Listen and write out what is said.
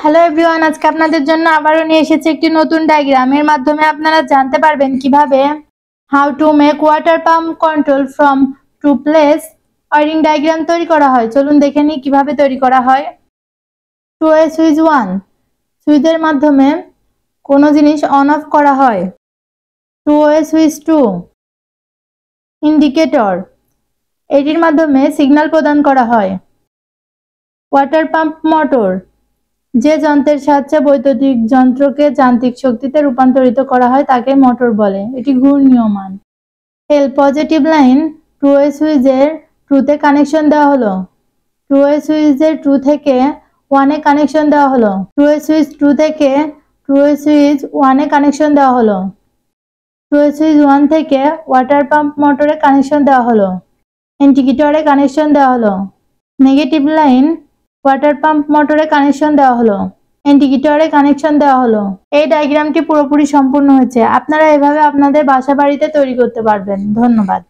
Hello everyone আজকে আপনাদের জন্য আবারও নিয়ে এসেছি একটি নতুন ডায়াগ্রাম এর মাধ্যমে আপনারা জানতে পারবেন কীভাবে how to make water pump control from two place wiring diagram তৈরি করা হয়। চলুন দেখে নিই কীভাবে তৈরি করা হয়। টু এ সুইচ ওয়ান সুইচের মাধ্যমে কোনো জিনিস অন অফ করা হয়। Two A switch two indicator এটির মাধ্যমে সিগন্যাল প্রদান করা হয়। ওয়াটার পাম্প মোটর যে যন্ত্রের সাহায্যে বৈদ্যুতিক যন্ত্রকে যান্ত্রিক শক্তিতে রূপান্তরিত করা হয়, তাকে মোটর বলে। এটি ঘূর্ণীয়মান L positive line two A সুইচের ট্রুতে কানেকশন দেওয়া হলো। টু এ সুইচের ট্রু থেকে ওয়ানে কানেকশন দেওয়া হলো। টু এ সুইচ টু থেকে টু এ সুইচ ওয়ানে কানেকশন দেওয়া হলো। টু এ সুইচ ওয়ান থেকে ওয়াটার পাম্প মোটরে কানেকশন দেওয়া হলো। ইন্ডিকেটরে কানেকশন দেওয়া হলো। নেগেটিভ লাইন ওয়াটার পাম্প মোটরে কানেকশন দেওয়া হলো। ইন্ডিকেটরে কানেকশন দেওয়া হলো। এই ডায়াগ্রামটি পুরোপুরি সম্পূর্ণ হয়েছে। আপনারা এভাবে আপনাদের বাসা বাড়িতে তৈরি করতে পারবেন। ধন্যবাদ।